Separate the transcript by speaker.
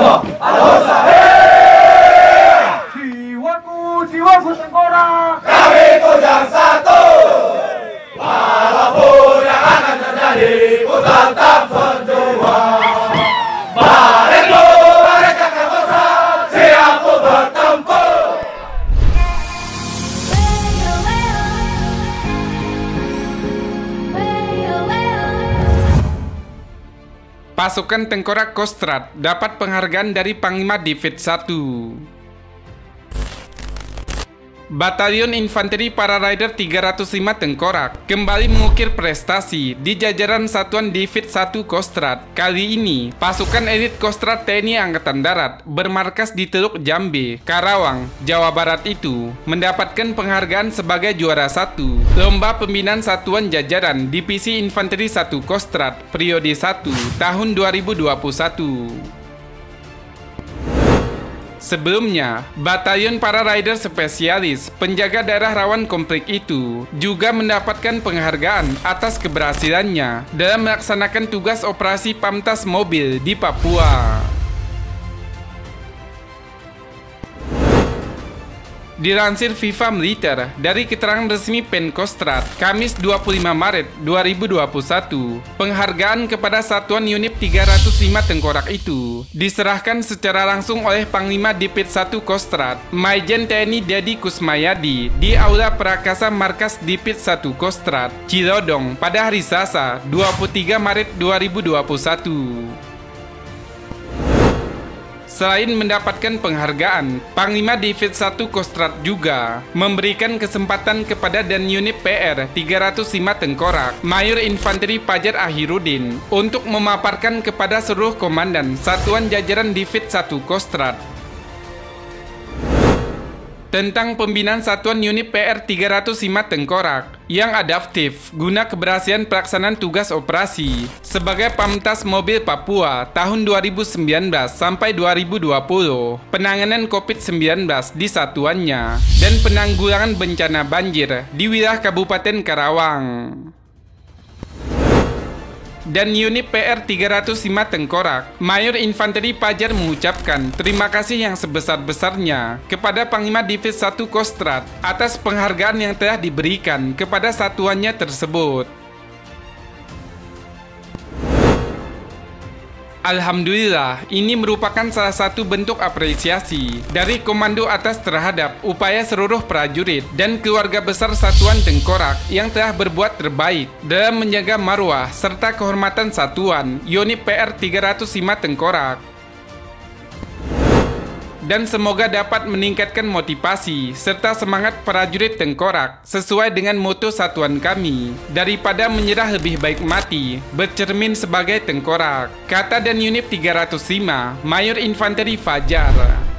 Speaker 1: 동서 아로사 해 지원구 지원구 쓴거라.
Speaker 2: Pasukan Tengkorak Kostrad dapat penghargaan dari Panglima Divit 1. Batalion Infanteri Para Rider 305 Tengkorak kembali mengukir prestasi di jajaran Satuan Divit 1 Kostrad. Kali ini, pasukan elit Kostrad TNI Angkatan Darat bermarkas di Teluk Jambe, Karawang, Jawa Barat itu mendapatkan penghargaan sebagai juara satu Lomba Pembinaan Satuan Jajaran Divisi Infanteri 1 Kostrad periode 1 tahun 2021. Sebelumnya, Batalion Para Rider Spesialis penjaga daerah rawan konflik itu juga mendapatkan penghargaan atas keberhasilannya dalam melaksanakan tugas operasi pamtas mobil di Papua. Dilansir FIFA Militer dari keterangan resmi Penkostrat, Kamis 25 Maret 2021, penghargaan kepada Satuan Unit 305 Tengkorak itu diserahkan secara langsung oleh Panglima Dipit 1 Kostrat, Maijen TNI Dedi Kusmayadi di Aula Prakasa Markas Dipit 1 Kostrat, Cilodong pada hari Selasa 23 Maret 2021. Selain mendapatkan penghargaan, Panglima Divit 1 Kostrat juga memberikan kesempatan kepada dan unit PR 305 Tengkorak, Mayor Infanteri Pajar Ahirudin untuk memaparkan kepada seluruh komandan Satuan Jajaran Divit 1 Kostrat tentang pembinaan Satuan Unit PR 305 Tengkorak yang adaptif guna keberhasilan pelaksanaan tugas operasi sebagai Pamtas Mobil Papua tahun 2019 sampai 2020, penanganan COVID-19 di satuannya, dan penanggulangan bencana banjir di wilayah Kabupaten Karawang dan unit PR 305 Tengkorak, Mayor Infanteri Pajar mengucapkan terima kasih yang sebesar-besarnya kepada Panglima Divisi 1 Kostrat atas penghargaan yang telah diberikan kepada satuannya tersebut. Alhamdulillah, ini merupakan salah satu bentuk apresiasi dari Komando Atas terhadap upaya seluruh prajurit dan keluarga besar Satuan Tengkorak yang telah berbuat terbaik dalam menjaga marwah serta kehormatan Satuan Unit PR 305 Tengkorak dan semoga dapat meningkatkan motivasi serta semangat prajurit tengkorak sesuai dengan moto satuan kami. Daripada menyerah lebih baik mati bercermin sebagai tengkorak. Kata dan unit 305 Mayor Infanteri Fajar